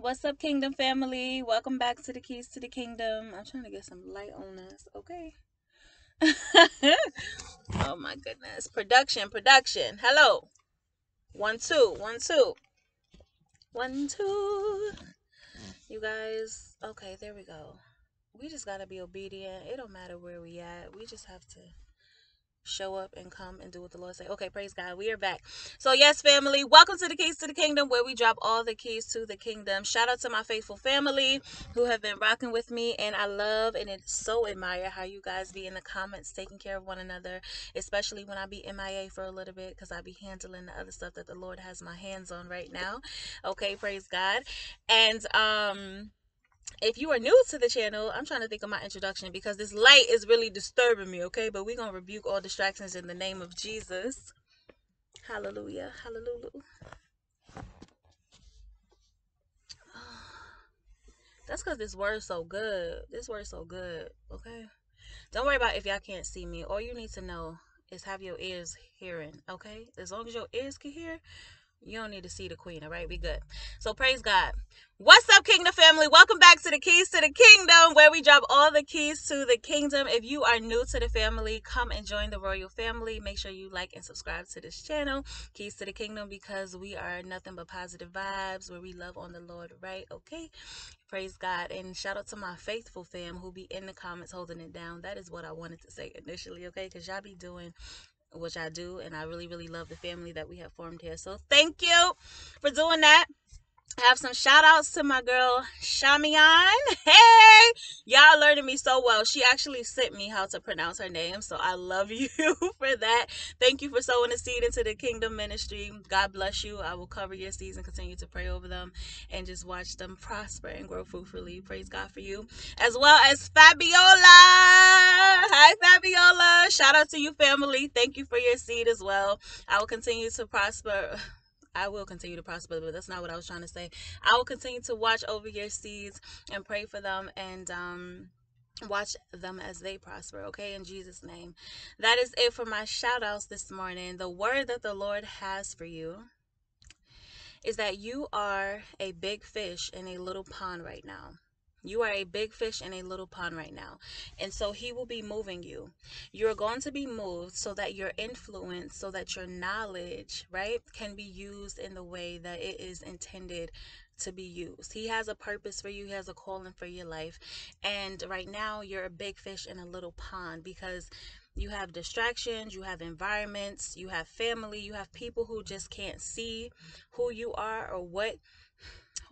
What's up, Kingdom family? Welcome back to the Keys to the Kingdom. I'm trying to get some light on us, okay? oh my goodness. Production, production. Hello. One, two, one, two. One, two. You guys, okay, there we go. We just gotta be obedient. It don't matter where we at. We just have to show up and come and do what the Lord say. Okay, praise God. We are back. So yes, family, welcome to the Keys to the Kingdom where we drop all the keys to the kingdom. Shout out to my faithful family who have been rocking with me and I love and it's so admire how you guys be in the comments taking care of one another, especially when I be MIA for a little bit cuz I be handling the other stuff that the Lord has my hands on right now. Okay, praise God. And um if you are new to the channel, I'm trying to think of my introduction because this light is really disturbing me, okay? But we're going to rebuke all distractions in the name of Jesus. Hallelujah. Hallelujah. That's because this word's so good. This word's so good, okay? Don't worry about if y'all can't see me. All you need to know is have your ears hearing, okay? As long as your ears can hear, you don't need to see the queen, all right? We good. So praise God. What's up, Kingdom family? Welcome back to the Keys to the Kingdom, where we drop all the keys to the kingdom. If you are new to the family, come and join the royal family. Make sure you like and subscribe to this channel, Keys to the Kingdom, because we are nothing but positive vibes where we love on the Lord, right? Okay. Praise God. And shout out to my faithful fam who be in the comments holding it down. That is what I wanted to say initially, okay? Because y'all be doing which I do, and I really, really love the family that we have formed here. So thank you for doing that have some shout outs to my girl Shawmeon. Hey, y'all learning me so well. She actually sent me how to pronounce her name, so I love you for that. Thank you for sowing a seed into the kingdom ministry. God bless you. I will cover your seeds and continue to pray over them and just watch them prosper and grow fruitfully. Praise God for you. As well as Fabiola. Hi, Fabiola. Shout out to you, family. Thank you for your seed as well. I will continue to prosper I will continue to prosper, but that's not what I was trying to say. I will continue to watch over your seeds and pray for them and um watch them as they prosper okay in jesus name. That is it for my shout outs this morning. The word that the lord has for you is that you are a big fish in a little pond right now you are a big fish in a little pond right now. And so he will be moving you. You're going to be moved so that your influence, so that your knowledge, right, can be used in the way that it is intended to be used. He has a purpose for you, he has a calling for your life. And right now, you're a big fish in a little pond because you have distractions, you have environments, you have family, you have people who just can't see who you are or what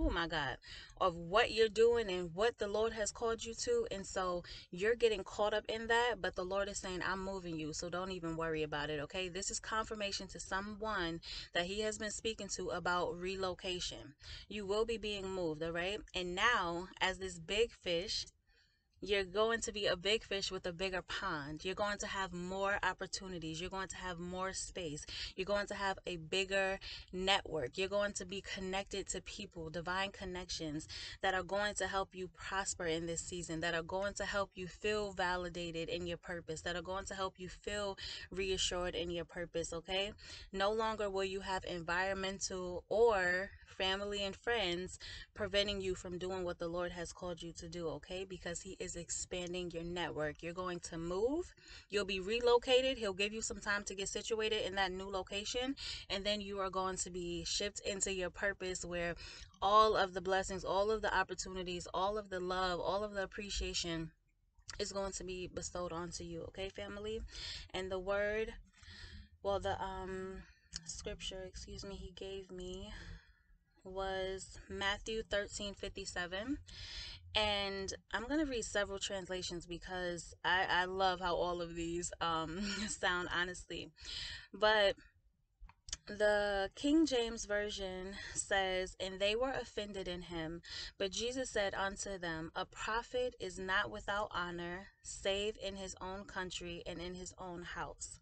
oh my God, of what you're doing and what the Lord has called you to. And so you're getting caught up in that, but the Lord is saying, I'm moving you. So don't even worry about it. Okay. This is confirmation to someone that He has been speaking to about relocation. You will be being moved. All right. And now, as this big fish, you're going to be a big fish with a bigger pond. You're going to have more opportunities. You're going to have more space. You're going to have a bigger network. You're going to be connected to people, divine connections that are going to help you prosper in this season, that are going to help you feel validated in your purpose, that are going to help you feel reassured in your purpose, okay? No longer will you have environmental or family and friends preventing you from doing what the Lord has called you to do, okay? Because He is expanding your network. You're going to move, you'll be relocated. He'll give you some time to get situated in that new location, and then you are going to be shipped into your purpose where all of the blessings, all of the opportunities, all of the love, all of the appreciation is going to be bestowed onto you, okay, family? And the word, well, the um scripture, excuse me, he gave me was Matthew 13 57. And I'm going to read several translations because I, I love how all of these um, sound, honestly. But the King James Version says, And they were offended in him. But Jesus said unto them, A prophet is not without honor, save in his own country and in his own house.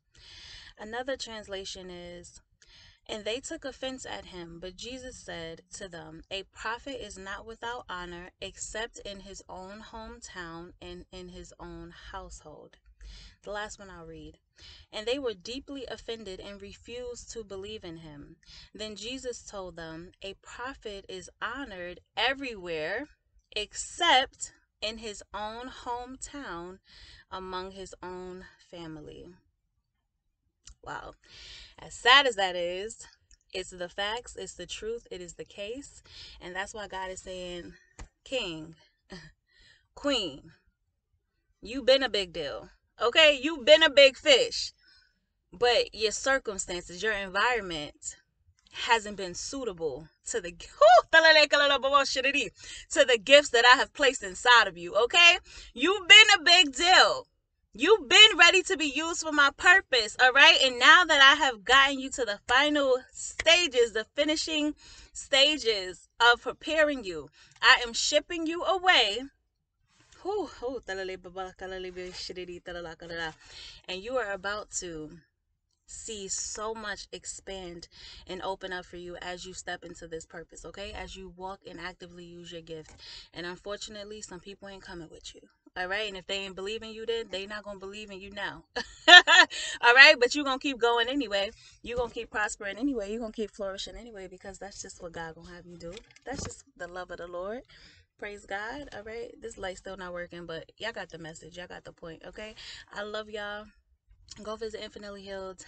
Another translation is, and they took offense at him. But Jesus said to them, A prophet is not without honor except in his own hometown and in his own household. The last one I'll read. And they were deeply offended and refused to believe in him. Then Jesus told them, A prophet is honored everywhere except in his own hometown among his own family. Wow. As sad as that is, it's the facts, it's the truth, it is the case. And that's why God is saying, King, Queen, you've been a big deal. Okay? You've been a big fish. But your circumstances, your environment hasn't been suitable to the to the gifts that I have placed inside of you. Okay? You've been a big deal. You've been ready to be used for my purpose, all right? And now that I have gotten you to the final stages, the finishing stages of preparing you, I am shipping you away. And you are about to see so much expand and open up for you as you step into this purpose, okay? As you walk and actively use your gift. And unfortunately, some people ain't coming with you. All right. And if they ain't believing you then, they not gonna believe in you now. all right, but you're gonna keep going anyway. You're gonna keep prospering anyway. You're gonna keep flourishing anyway, because that's just what God gonna have you do. That's just the love of the Lord. Praise God. All right. This light still not working, but y'all got the message. Y'all got the point. Okay. I love y'all. Go visit infinitely healed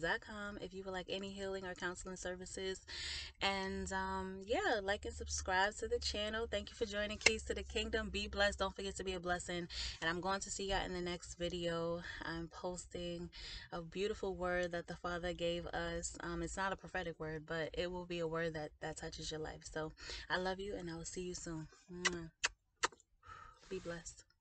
com if you would like any healing or counseling services. And um yeah like and subscribe to the channel. Thank you for joining keys to the kingdom. Be blessed. Don't forget to be a blessing. And i'm going to see y'all in the next video. I'm posting a beautiful word that the father gave us. Um it's not a prophetic word but it will be a word that that touches your life. So i love you and i will see you soon. Be blessed